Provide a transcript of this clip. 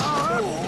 Oh.